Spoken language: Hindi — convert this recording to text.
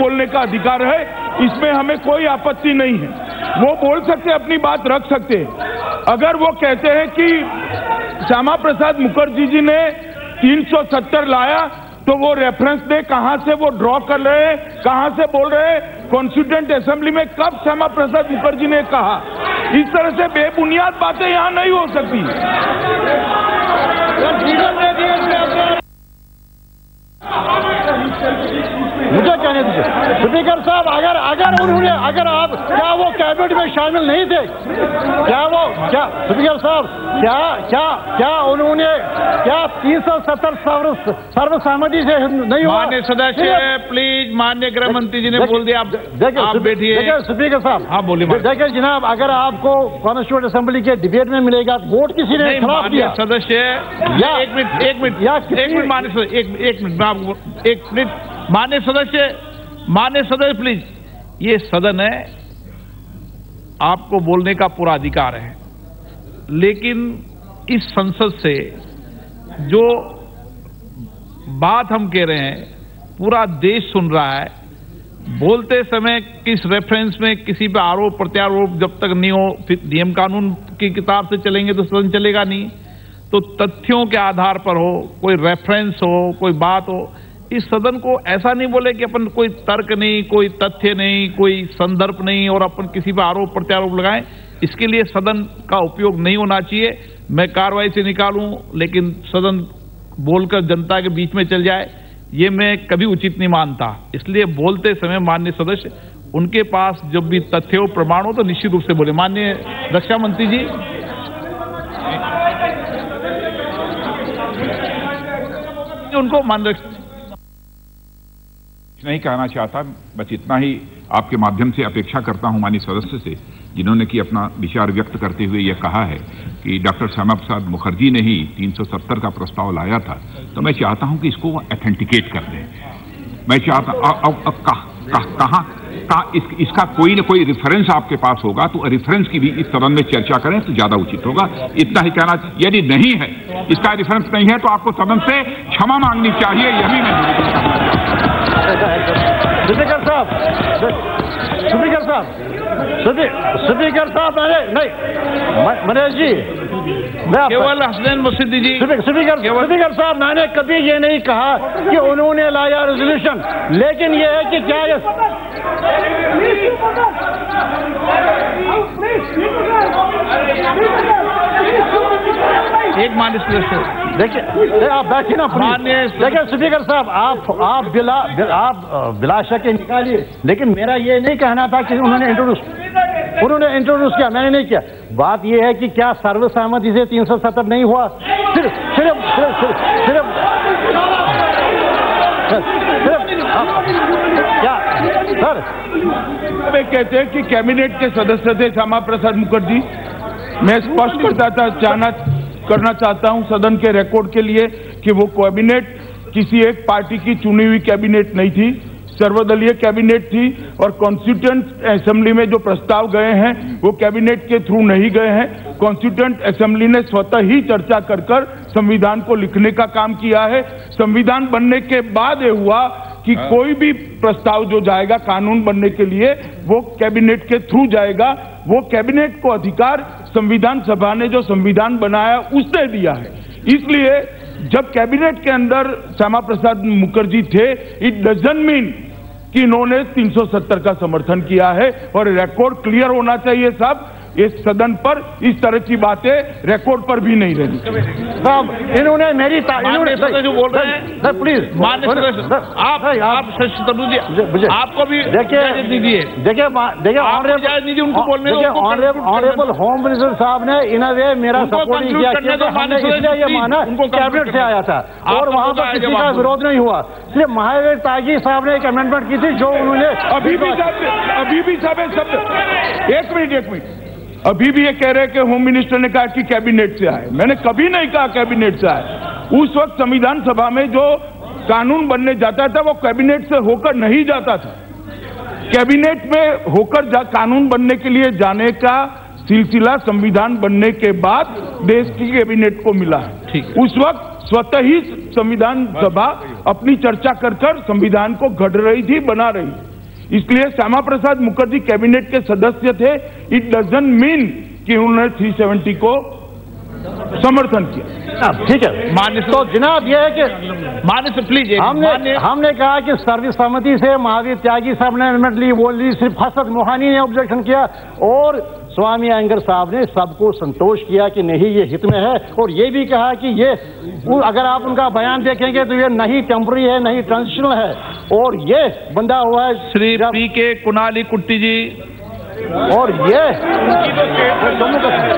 बोलने का अधिकार है, इसमें हमें कोई आपत्ति नहीं है। वो बोल सकते, अपनी बात रख सकते अगर वो कहते हैं कि श्यामा प्रसाद मुखर्जी जी ने 370 लाया तो वो रेफरेंस दे, कहाँ से वो ड्रॉ कर रहे हैं, कहाँ से बोल रहे हैं। कॉन्स्टिट्यूंट असेंबली में कब श्यामा प्रसाद मुखर्जी ने कहा? इस तरह से बेबुनियाद बातें यहाँ नहीं हो सकती। मुझे कहने दीजिए स्पीकर साहब अगर अगर उन्होंने अगर आप क्या वो कैबिनेट में शामिल नहीं थे? क्या वो क्या स्पीकर साहब क्या क्या क्या उन्होंने क्या तीन सौ सत्तर सर्व सर्वसम्मति से नहीं हुआ? मान्य सदस्य प्लीज़ मान्य गृह मंत्री जी ने बोल दिया आप देखिए आप बैठिए। देखिए स्पीकर साहब हाँ, बोलिए, देखिए जनाब अगर आपको कॉन्स्टिट्यूट असेंबली के डिबेट में मिलेगा वोट किसी ने खराब किया। सदस्य या- एक मिनट एक मिनट या एक मिनट मान्य एक मिनट एक मिनट मान्य सदस्य मान्य सदस्य प्लीज़ ये सदन है, आपको बोलने का पूरा अधिकार है। लेकिन इस संसद से जो बात हम कह रहे हैं, पूरा देश सुन रहा है। बोलते समय किस रेफरेंस में, किसी पे आरोप, प्रत्यारोप, जब तक नहीं हो, फिर नियम कानून की किताब से चलेंगे तो सदन चलेगा नहीं। तो तथ्यों के आधार पर हो, कोई रेफरेंस हो, कोई बात हो इस सदन को ऐसा नहीं बोले कि अपन कोई तर्क नहीं, कोई तथ्य नहीं, कोई संदर्भ नहीं और अपन किसी पर आरोप प्रत्यारोप लगाएँ। इसके लिए सदन का उपयोग नहीं होना चाहिए। मैं कार्रवाई से निकालूं, लेकिन सदन बोलकर जनता के बीच में चल जाए, ये मैं कभी उचित नहीं मानता। इसलिए बोलते समय माननीय सदस्य, उनके पास जब भी तथ्य हो, प्रमाण हो तो निश्चित रूप से बोले। माननीय रक्षा मंत्री जी। उनको मान रख नहीं कहना चाहता बस इतना ही आपके माध्यम से अपेक्षा करता हूँ माननीय सदस्य से जिन्होंने कि अपना विचार व्यक्त करते हुए यह कहा है कि डॉक्टर श्यामा प्रसाद मुखर्जी ने ही 370 का प्रस्ताव लाया था तो मैं चाहता हूँ कि इसको वो ऑथेंटिकेट कर दें मैं चाहता अ- अ- अ- कह- का इस, इसका कोई ना कोई रेफरेंस आपके पास होगा तो रेफरेंस की भी इस सदन में चर्चा करें तो ज़्यादा उचित होगा इतना ही कहना यदि नहीं है इसका रेफरेंस नहीं है तो आपको सदन से क्षमा मांगनी चाहिए यही मैं। स्पीकर साहब स्पीकर साहब स्पी- स्पीकर साहब मैंने नहीं मनीष जी केवल Hasnain Masidi ji speaker speaker speaker साहब मैंने कभी ये नहीं कहा कि उन्होंने लाया रेजोल्यूशन लेकिन ये है कि क्या ये एक मान्य सदस्य देखिए आप बैठिए ना प्लीज़। देखिए स्पीकर साहब आप आप बिला बिल- आप के निकालिए। लेकिन मेरा ये नहीं कहना था कि उन्होंने इंट्रोड्यूस उन्होंने इंट्रोड्यूस किया मैंने नहीं किया। बात यह है कि क्या सर्वसहमति से 370 नहीं हुआ? सिर्फ़ सिर्फ़ सिर्फ़ सिर्फ़ सिर्फ़ सिर्फ़ क्या? सर। वे कहते हैं कि कैबिनेट के सदस्य थे श्यामा प्रसाद मुखर्जी। मैं स्पष्ट करता था जाना करना चाहता हूँ सदन के रिकॉर्ड के लिए कि वो कैबिनेट किसी एक पार्टी की चुनी हुई कैबिनेट नहीं थी सर्वदलीय कैबिनेट थी और कॉन्स्टिट्यूंट असेंबली में जो प्रस्ताव गए हैं वो कैबिनेट के थ्रू नहीं गए हैं। कॉन्स्टिट्यूंट असेंबली ने स्वतः ही चर्चा कर कर संविधान को लिखने का काम किया है। संविधान बनने के बाद ये हुआ कि कोई भी प्रस्ताव जो जाएगा कानून बनने के लिए वो कैबिनेट के थ्रू जाएगा। वो कैबिनेट को अधिकार संविधान सभा ने जो संविधान बनाया, उसने दिया है। इसलिए जब कैबिनेट के अंदर श्यामा प्रसाद मुखर्जी थे इट डजन मीन कि इन्होंने 370 का समर्थन किया है और रिकॉर्ड क्लियर होना चाहिए साहब। इस सदन पर इस तरह की बातें रिकॉर्ड पर भी नहीं रहनी साहब इन्होंने मेरी इन्होंने जो बोल रहे हैं। सर प्लीज़ आप आप जी आपको भी देखिए दीजिए देखिए देखिए ऑनरेबल दीजिए उनको बोलने देखिए ऑनरेबल ऑनरेबल होम मिनिस्टर साहब ने इन वे मेरा सपोर्ट नहीं किया ये माना उनको कैबिनेट से आया था। और वहाँ पर का किसी का विरोध नहीं हुआ। सिर्फ़ महावीर तागी साहब ने एक अमेंडमेंट की थी जो उन्होंने अभी भी अभी भी साहब एक मिनट एक मिनट। अभी भी ये कह रहे हैं कि होम मिनिस्टर ने कहा कि कैबिनेट से आए। मैंने कभी नहीं कहा कैबिनेट से आए। उस वक्त संविधान सभा में जो कानून बनने जाता था वो कैबिनेट से होकर नहीं जाता था। कैबिनेट में होकर जा कानून बनने के लिए जाने का सिलसिला संविधान बनने के बाद देश की कैबिनेट को मिला है। उस वक्त स्वतः ही संविधान सभा अपनी चर्चा कर कर संविधान को घड़ रही थी बना रही थी। इसलिए श्यामा प्रसाद मुखर्जी कैबिनेट के सदस्य थे। इट डजन मीन कि उन्होंने 370 को समर्थन किया। हाँ, ठीक है। मान्य तो जनाब यह है कि मान्य तो प्लीज़ हमने हमने कहा कि सर्वसम्मति से महावीर त्यागी साहब ने ली वो ली सिर्फ़ हसरत मोहानी ने ऑब्जेक्शन किया और स्वामी अयंगर साहब ने सबको संतोष किया कि नहीं ये हित में है और ये भी कहा कि ये अगर आप उनका बयान देखेंगे तो ये नहीं टेम्पररी है नहीं ट्रांजिशनल है। और ये बंदा हुआ है श्री पी के कुनाली कुट्टी जी। और ये जम्मू कश्मीर